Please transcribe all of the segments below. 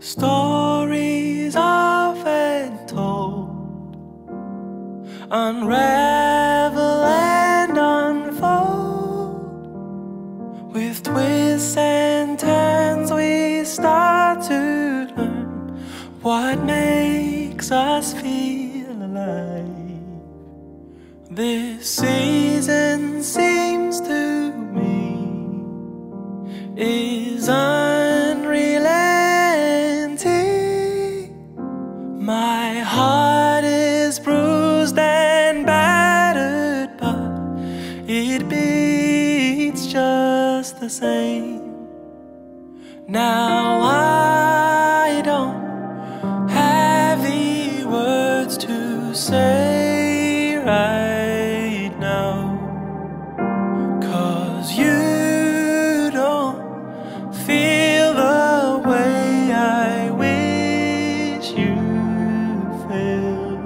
Stories often told unravel what makes us feel alive. This season seems to me is. Unrelenting. My heart is bruised and battered, but it beats just the same. Now say right now, cause you don't feel the way I wish you. Feel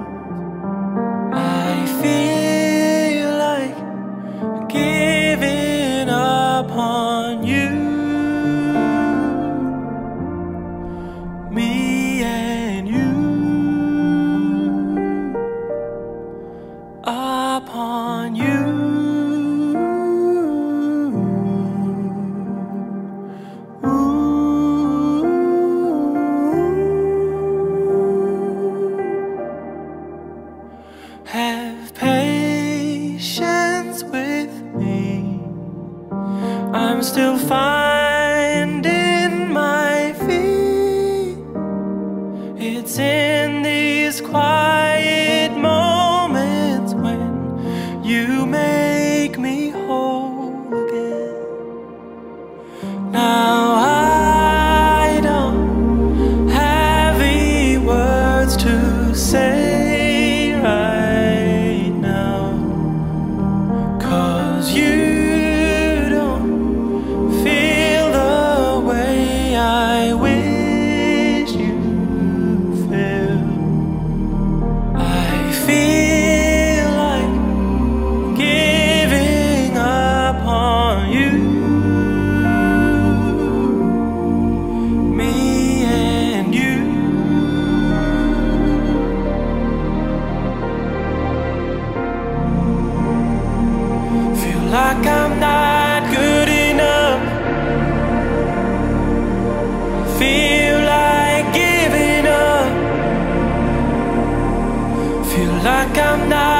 I feel like giving upon you, Have patience with me. I'm still finding like I'm not good enough. Feel like giving up. Feel like I'm not